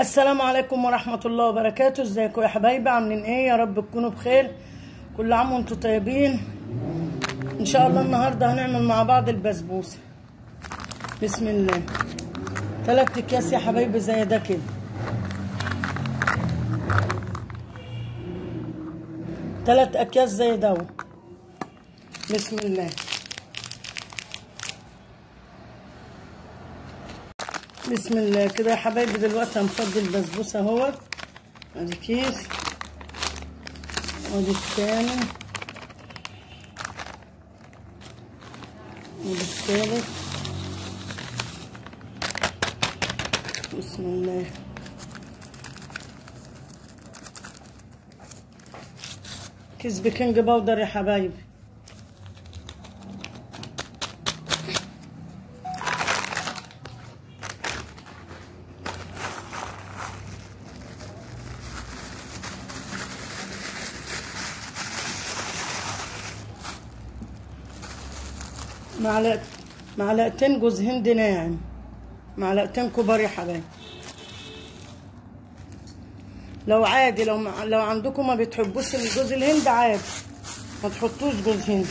السلام عليكم ورحمة الله وبركاته. ازيكم يا حبايبي؟ عاملين إيه؟ يا رب تكونوا بخير. كل عام وأنتم طيبين. ان شاء الله النهاردة هنعمل مع بعض البسبوسة. بسم الله. تلات اكياس يا حبايبي زي ده كده. تلات اكياس زي دو بسم الله. بسم الله كده يا حبايبي دلوقتي هنفضي البسبوسة أهوت. أدي كيس. وادي التاني. وادي التالت. بسم الله. كيس baking powder يا حبايبي. معلقة معلقتين جوز هند ناعم. معلقتين كبار يا حبايبي لو عادي لو. لو عندكم ما بتحبوش الجوز الهند عادي. ما تحطوش جوز هند.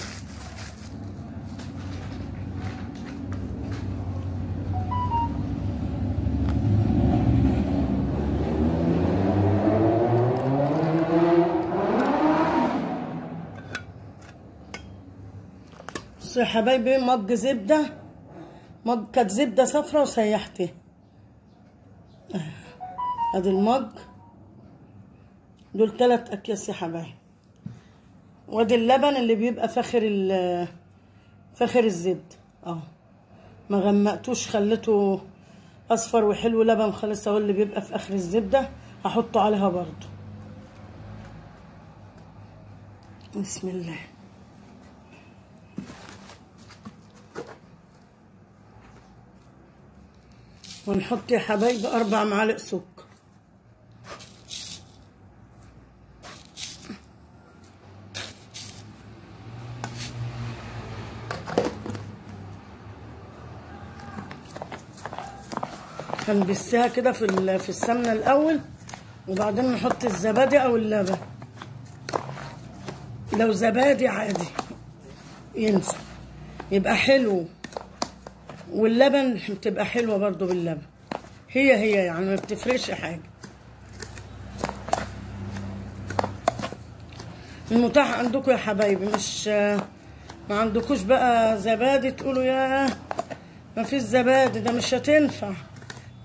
بصوا يا حبايبي مج زبدة مج كانت زبدة صفرا وسيحتها ادي المج. دول تلات أكياس يا حبايبي. وادي اللبن اللي بيبقى فاخر فاخر الزبدة اهو ما غمقتوش خليته أصفر وحلو لبن خالص اهو اللي بيبقى في آخر الزبدة. هحطه عليها برضو بسم الله. ونحط يا حبايبي أربع معالق سكر. هنبسها كده في في السمنة الأول وبعدين نحط الزبادي أو اللبن. لو زبادي عادي ينسى. يبقى حلو. واللبن بتبقى حلوة برضو باللبن. هي هي يعني ما بتفرقش حاجة. المتاح عندكم يا حبايبي مش ما عندكوش بقى زبادي تقولوا يا ما فيش زبادي ده مش هتنفع.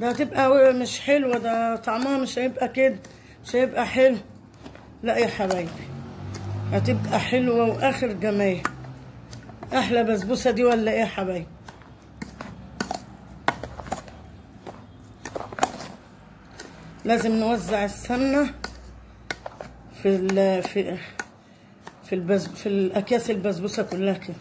ده هتبقى مش حلوة ده طعمها مش هيبقى كده مش هيبقى حلو. لا يا حبايبي هتبقى حلوة وآخر جمال. أحلى بسبوسة دي ولا إيه يا حبايبي؟ لازم نوزع السمنة في ال في في البز في الأكياس البسبوسة كلها كده.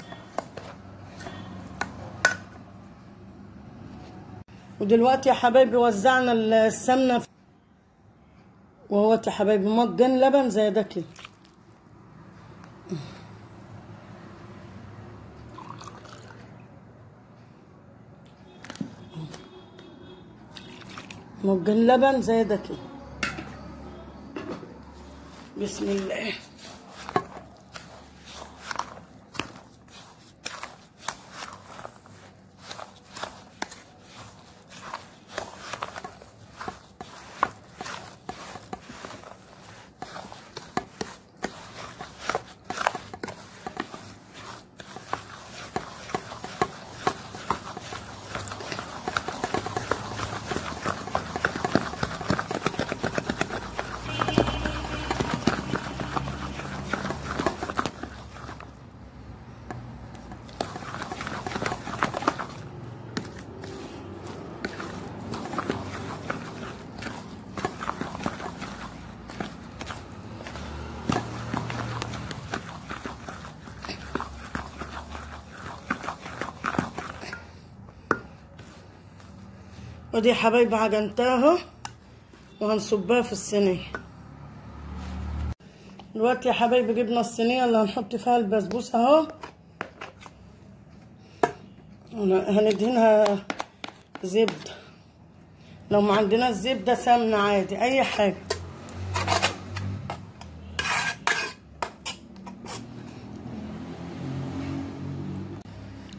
ودلوقتي يا حبايبي وزعنا السمنة وهوت يا حبايبي مجان لبن زي ده كده. لبن زي ده كده بسم الله. ودي حبايبي عجنتها وهنصبها في الصينية. دلوقتي يا حبايبي جبنا الصينية اللي هنحط فيها البسبوسة اهو. هندهنها زبدة. لو ما عندناش زبدة سمنة عادي أي حاجة.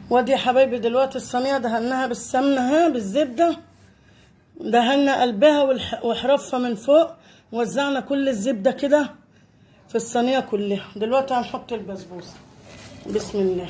وادي يا حبايبي دلوقتي الصينية دهناها بالسمنة ها بالزبدة. دهنا قلبها وحرفها من فوق وزعنا كل الزبدة كده في الصينية كلها. دلوقتي هنحط البسبوسة. بسم الله.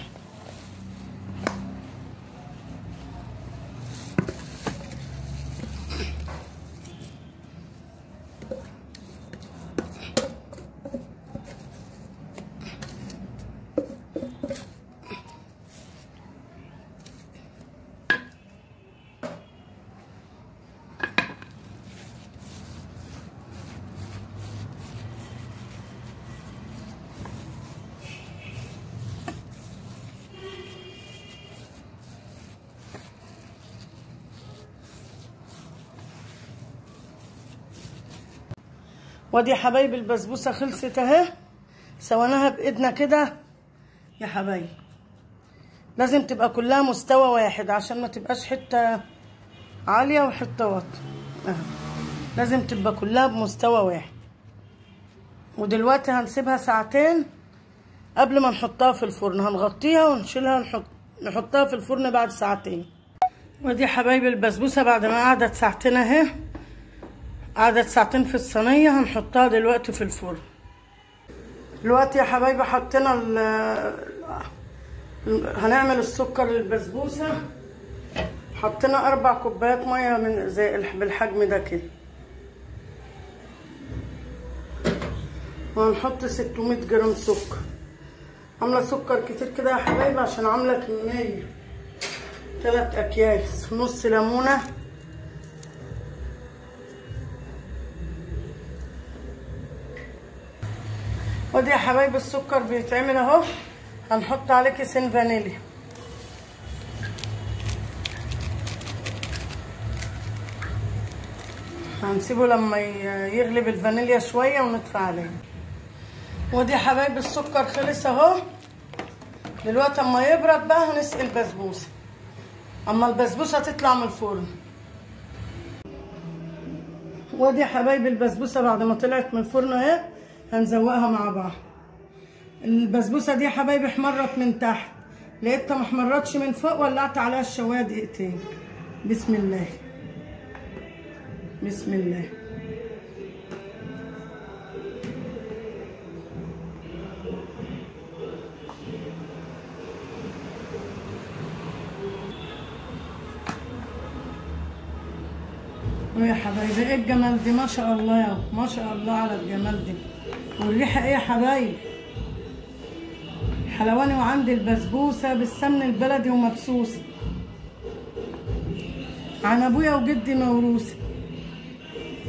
وادي يا حبايبي البسبوسة خلصت اهي سويناها بإيدنا كده. يا حبايبي لازم تبقى كلها مستوى واحد عشان ما تبقاش حتة عالية وحتة واطية. لازم تبقى كلها بمستوى واحد. ودلوقتي هنسيبها ساعتين قبل ما نحطها في الفرن. هنغطيها ونشيلها نحط نحطها في الفرن بعد ساعتين. ودي يا حبايبي البسبوسة بعد ما قعدت ساعتين أهي. قعدت ساعتين في الصينية هنحطها دلوقتي في الفرن. دلوقتي يا حبايبي حطينا ال هنعمل السكر للبسبوسة حطينا أربع كوبايات مية من زي الح- بالحجم ده كده. وهنحط 600 جرام سكر. عاملة سكر كتير كده يا حبايبي عشان عاملة كمية. تلات أكياس. نص ليمونة. ودي يا حبايبي السكر بيتعمل اهو. هنحط عليه كيسين فانيليا. هنسيبه لما يغلب الفانيليا شوية وندفع عليه. ودي يا حبايبي السكر خلص اهو. دلوقتي اما يبرد بقى هنسقي البسبوسة. اما البسبوسة تطلع من الفرن. ودي يا حبايبي البسبوسة بعد ما طلعت من الفرن اهي. هنزوقها مع بعض. البسبوسة دي يا حبايبي احمرت من تحت. لقيتها ما احمرتش من فوق ولعت عليها الشواية دقيقتين. بسم الله. بسم الله. يا حبايبي إيه الجمال دي؟ ما شاء الله يا ما شاء الله على الجمال دي. والريحة إيه يا حبايبي حلواني وعندي البسبوسة بالسمن البلدي ومبسوسة. عن أبويا وجدي موروثه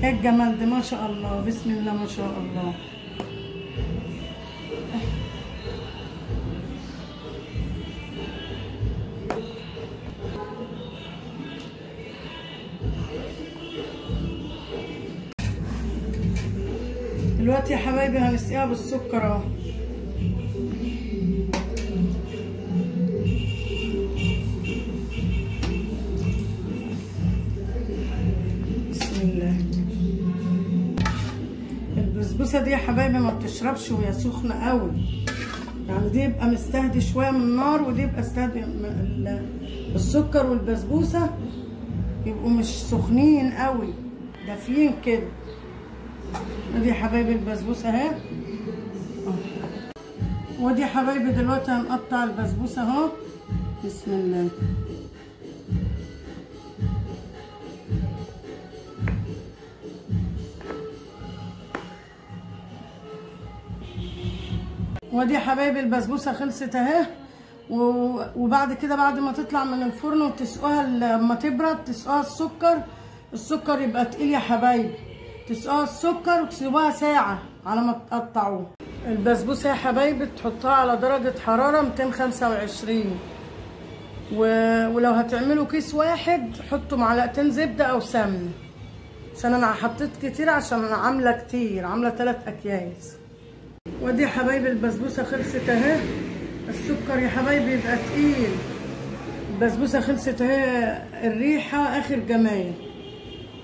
إيه الجمال ده؟ ما شاء الله. بسم الله ما شاء الله. دلوقتي يا حبايبي هنسقيها بالسكر اهو. بسم الله. البسبوسة دي يا حبايبي ما بتشربش وهي سخنة قوي. يعني دي يبقى مستهدي شوية من النار ودي يبقى استهدي السكر والبسبوسة يبقوا مش سخنين قوي. دافيين كده. ادي حبايبي البسبوسه اهي. ودي حبايبي دلوقتي هنقطع البسبوسة اهو. بسم الله. ودي حبايبي البسبوسة خلصت اهي. وبعد كده بعد ما تطلع من الفرن وتسقوها لما تبرد تسقوها السكر. السكر يبقى تقيل يا حبايبي. تسقوها السكر وتسيبوها ساعة على ما تقطعوه. البسبوسة يا حبايبي تحطها على درجة حرارة 225 و... ولو هتعملوا كيس واحد حطوا معلقتين زبدة أو سمنة عشان أنا حطيت كتير عشان أنا عاملة كتير عاملة تلات أكياس. ودي يا حبايبي البسبوسة خلصت أهي. السكر يا حبايبي يبقى تقيل. البسبوسة خلصت أهي. الريحة آخر جمال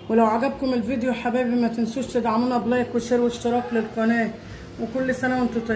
ولو عجبكم الفيديو حبايبي ما تنسوش تدعمونا ب like و share واشتراك للقناة. وكل سنة وأنتم طيبين.